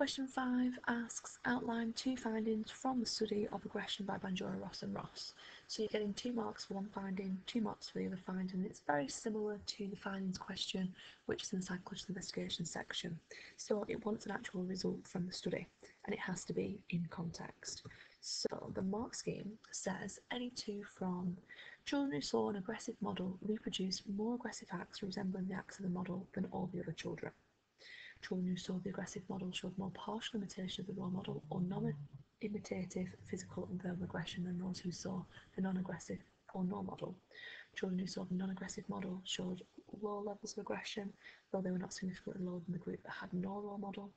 Question 5 asks outline two findings from the study of aggression by Bandura, Ross and Ross. So you're getting two marks for one finding, two marks for the other finding. It's very similar to the findings question which is in the psychological investigation section. So it wants an actual result from the study and it has to be in context. So the mark scheme says any two from children who saw an aggressive model reproduced more aggressive acts resembling the acts of the model than all the other children. Children who saw the aggressive model showed more partial imitation of the role model or non-imitative physical and verbal aggression than those who saw the non-aggressive or no model. Children who saw the non-aggressive model showed low levels of aggression, though they were not significantly lower than the group that had no role model.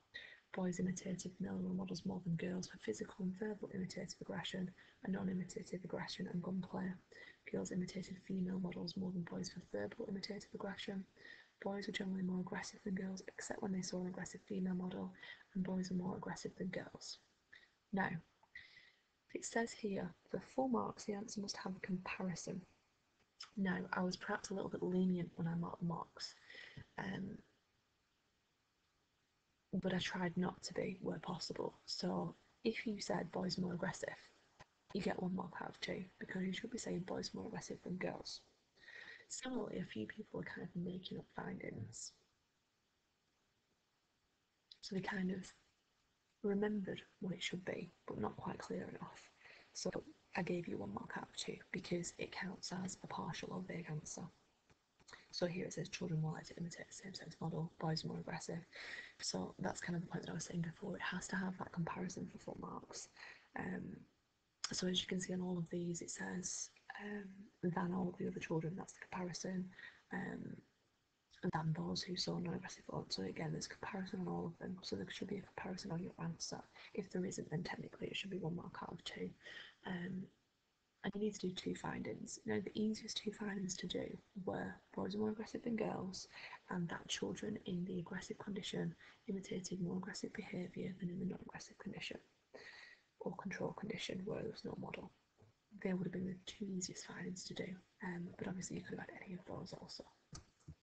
Boys imitated male role models more than girls for physical and verbal imitative aggression and non-imitative aggression and gunplay. Girls imitated female models more than boys for verbal imitative aggression. Boys were generally more aggressive than girls, except when they saw an aggressive female model, and boys are more aggressive than girls. Now, it says here, for full marks, the answer must have a comparison. Now, I was perhaps a little bit lenient when I marked marks, um, but I tried not to be where possible. So, if you said boys more aggressive, you get one mark out of two, because you should be saying boys more aggressive than girls. Similarly, a few people are kind of making up findings. So they kind of remembered what it should be, but not quite clear enough. So I gave you one mark out of two because it counts as a partial or vague answer. So here it says children more likely to imitate the same sex model, boys more aggressive. So that's kind of the point that I was saying before. It has to have that comparison for full marks. Um, so as you can see on all of these, it says um, than all the other children. That's the comparison. Um, than those who saw non-aggressive thoughts. So again, there's comparison on all of them. So there should be a comparison on your answer. If there isn't, then technically it should be one mark out of two. Um, and you need to do two findings. Now, the easiest two findings to do were boys are more aggressive than girls, and that children in the aggressive condition imitated more aggressive behaviour than in the non-aggressive condition or control condition where there was no model they would have been the two easiest findings to do, um, but obviously you could have had any of those also.